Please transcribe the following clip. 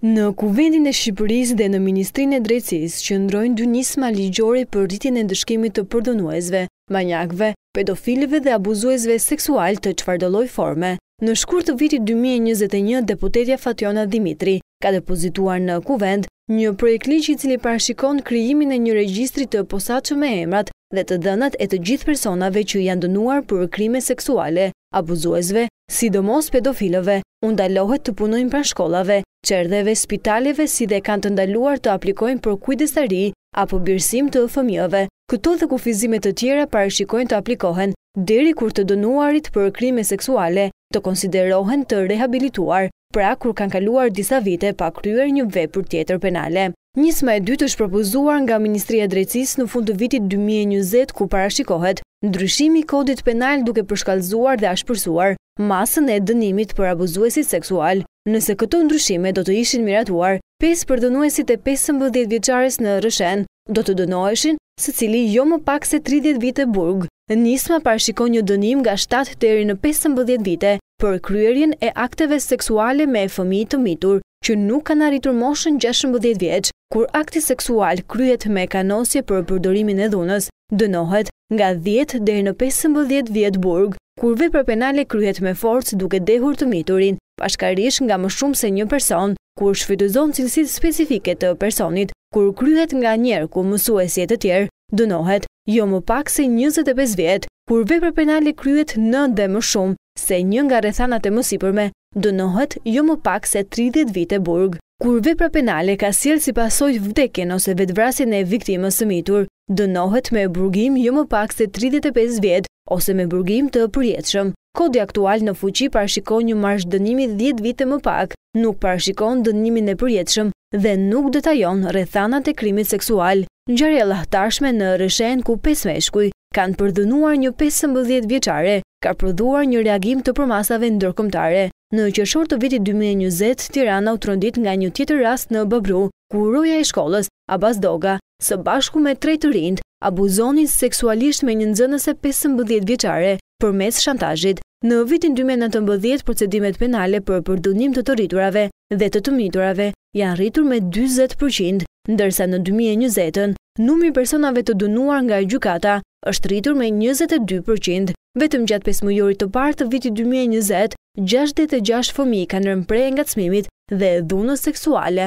Në Kuvendin e Shqipërisë dhe në Ministrinë e Drejtësisë qëndrojnë dy nisma ligjore për rritjen e ndëshkimit të përdhunuesve, maniakëve, pedofilëve dhe abuzuesve seksualë të çfarëdolloj forme. Në shkurt të vitit dy mijë e njëzet e një deputetja Fatjona Dhimitri ka depozituar në Kuvend një projektligj i cili parashikon krijimin e një regjistri të posaçëm me emrat dhe të dhënat e të gjithë personave që janë dënuar për krime seksuale, abuzuesve, sidomos pedofilëve, u ndalohet të punojnë pranë shkollave, çerdheve, spitaleve si dhe kanë të ndaluar të aplikojnë për kujdestari apo birësim të fëmijëve. Këto dhe kufizime të tjera parashikojnë të aplikohen deri kur të dënuarit për krime seksuale të konsiderohen të rehabilituar. pra kur kanë kaluar disa vite pa kryer një vepër tjetër penale. Nisma e dytë është propozuar nga Ministria e Drejtësisë në fund të vitit dy mijë e njëzet ku parashikohet ndryshimi i Kodit Penal duke përshkallëzuar dhe ashpërsuar masën e dënimit për abuzuesit seksualë. Nëse këto ndryshime do të ishin miratuar, pesë përdhunuesit e pesëmbëdhjetë vjeçares në Rrëshen, do të dënoheshin, secili jo më pak se tridhjetë vite burg. Nisma parashikon një dënim nga shtatë deri në pesëmbëdhjetë vite për kryerjen e akteve seksuale me fëmijë të mitur që nuk kanë arritur moshën gjashtëmbëdhjetë vjeç. Kur akti seksual kryhet me kanosje për përdorimin e dhunës, dënohet nga dhjetë deri në pesëmbëdhjetë vjet burg. Kur vepra penale kryhet me forcë duke dehur të miturin, bashkërisht nga më shumë se një person, kur shfrytëzon cilësitë specifike të personit, kur kryhet nga njerku, mësuesi e të tjerë, dënohet jo më pak se njëzet e pesë vjet, kur vepra penale kryhet në edhe më shumë se një nga rrethanat e mësipërme, dënohet jo më pak se tridhjetë vite burg, kur vepra penale ka sjellë si pasojë vdekjen ose vetëvrasjen e viktimës së mitur, dënohet me burgim jo më pak se tridhjetë e pesë vjet ose me burgim të përjetshëm. Kodi aktual në fuqi parashikon një marzh dënimi dhjetë vite më pak, nuk parashikon dënimin e përjetshëm dhe nuk detajon rrethanat e krimit seksual. Ngjarja e llahtarshme në Rrëshen ku pesë meshkuj kanë përdhunuar një pesëmbëdhjetë vjeçare ka prodhuar një reagim të përmasave ndërkombëtare. Në qershor të vitit dy mijë e njëzet, Tirana u trondit nga një tjetër rast në Babru, ku roja e shkollës, Abaz Doga, së bashku me tre të rinj, abuzonin seksualisht me një nxënëse pesëmbëdhjetë vjeçare përmes shantazhit. Në vitin dy mijë e nëntëmbëdhjetë procedimet penale për përdhunim të të rriturave dhe të të miturave janë rritur me dyzet për qind, ndërsa në dy mijë e njëzetën, numri i personave të dënuar nga gjykata është rritur me njëzet e dy për qind. Vetëm gjatë pesëmujorit të parë të vitit dy mijë e njëzet, gjashtëdhjetë e gjashtë fëmijë kanë rënë pre e ngacmimit dhe e dhunës seksuale.